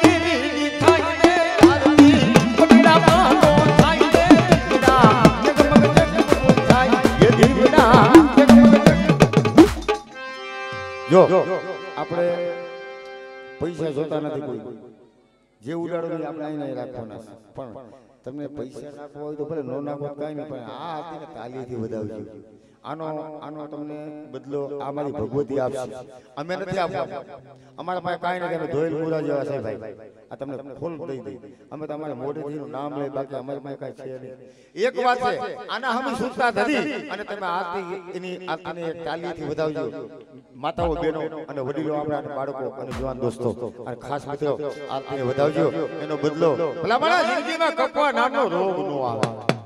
થાય રે દીવડા જગમગ જગમગ થાય એ દીવડા જગમગ જગમગ જો આપણે પૈસા જોતા નથી કોઈ. જે ઉડાડો આપણે અહીં રાખવાના પણ તમને પૈસા નાખવા હોય તો ભલે નો નાખો તો કાંઈ નહીં પણ આ આરતીને તાલીથી વધાવજો. આનો આનો તમને બદલો આ મારી ભગવતી આપશે. અમે નથી આપવા. અમારા પાસે કાંઈ નથી. અમે ધોયેલ પૂરા જેવા છે ભાઈ. આ તમને ફૂલ દઈ દઈ અમે તમારે મોઢેજીનું નામ લઈ બાકી અમારી પાસે કાંઈ છે નહીં. એક વાત છે આના અમે સુનતા ધરી અને તમે આરતી એની આરતીને ચાલીથી વધાવજો. માતાઓ બહેનો અને વડીલો આપણા અને બાળકો અને જવાન દોસ્તો. અને ખાસ મિત્રો આરતીને વધાવજો. એનો બદલો. ભલા મારા જિંદગીમાં કપવા નામનો રોગ ન આવે.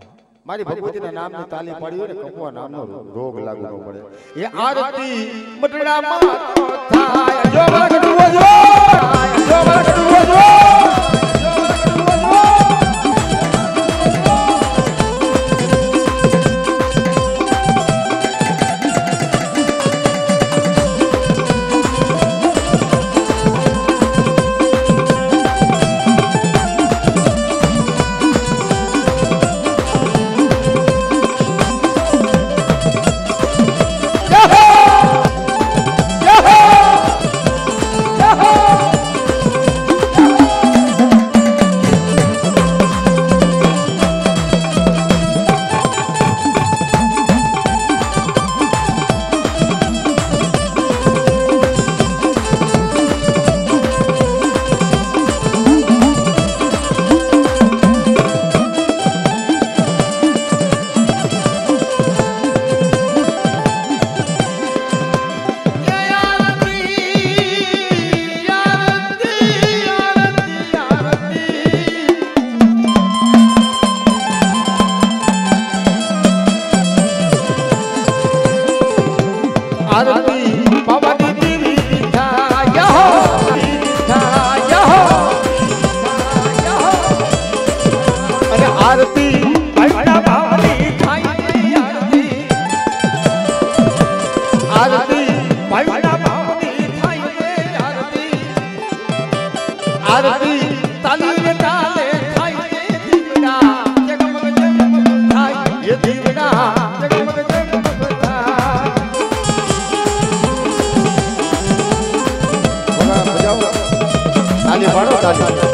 મારી ભગવતીના નામની તાલી પાડી ને કપવા નામનો રોગ લાગુ ન પડે. એ આરતી મટડામાં થાય. જો બળ જો જો બળ જો આરતી પવની દેવી થાય થાય હો આરતી આરતી તાલે તાલી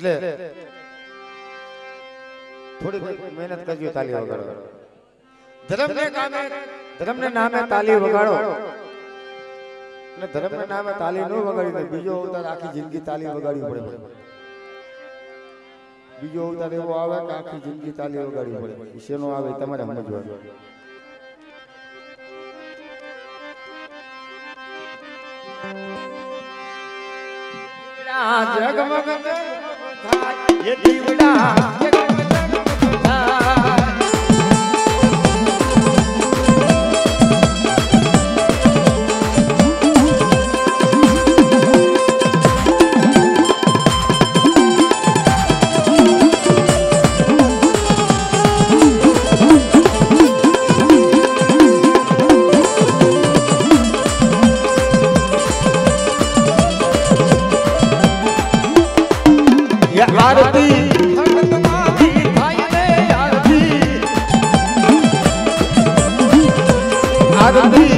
એટલે થોડી મહેનત કરજો તાલી વગાડો. ધર્મને કામે ધર્મને નામે તાલી વગાડો. અને ધર્મને નામે તાલી ન વગાડી બીજો અવતાર આખી જિંદગી તાલી વગાડવી પડે બીજો અવતાર એવો આવે કે આખી જિંદગી તાલી વગાડવી પડે. શેનો આવે તમારે સમજવાનું. જગમગ થાય એ દીવડા આરતી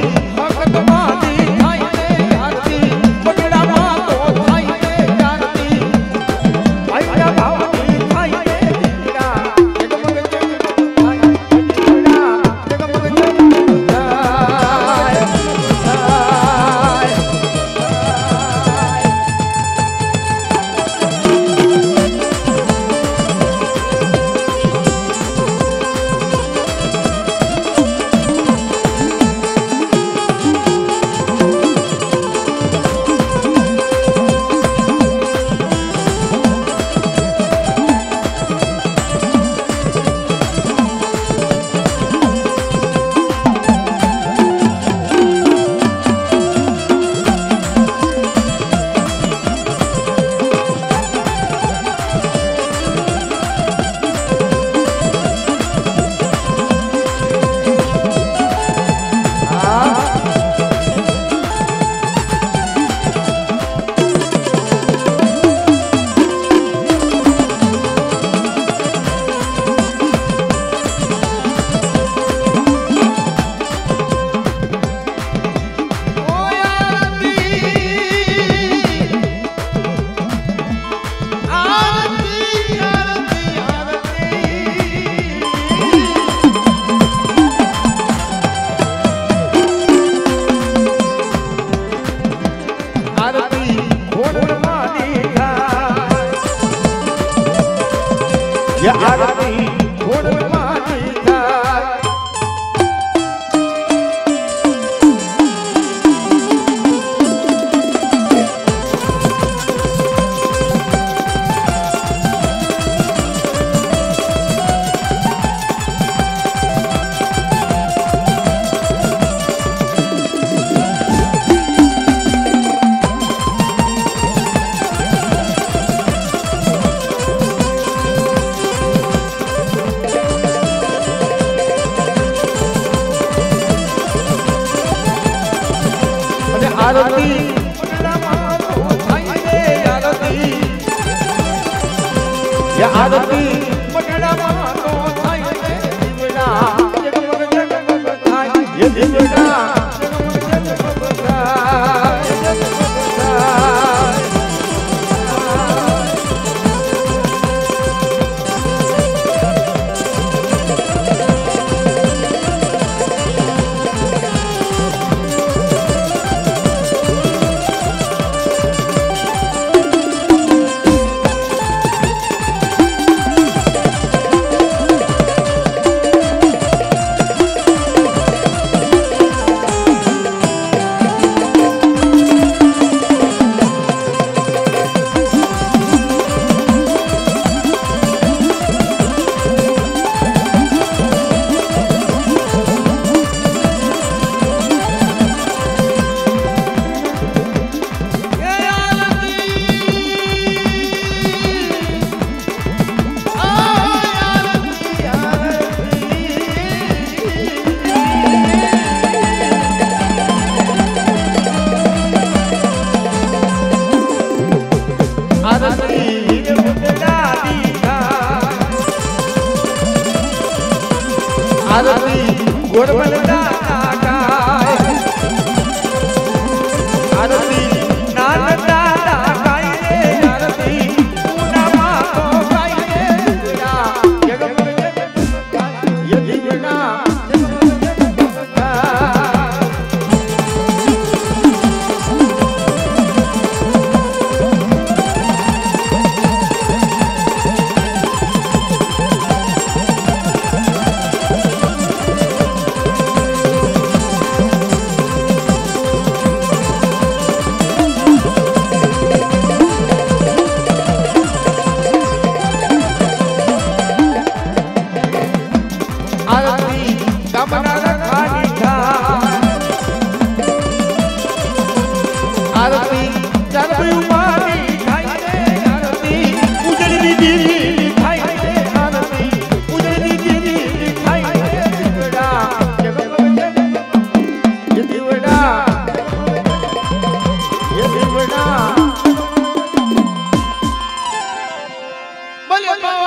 આરતી. આરતી. Vale,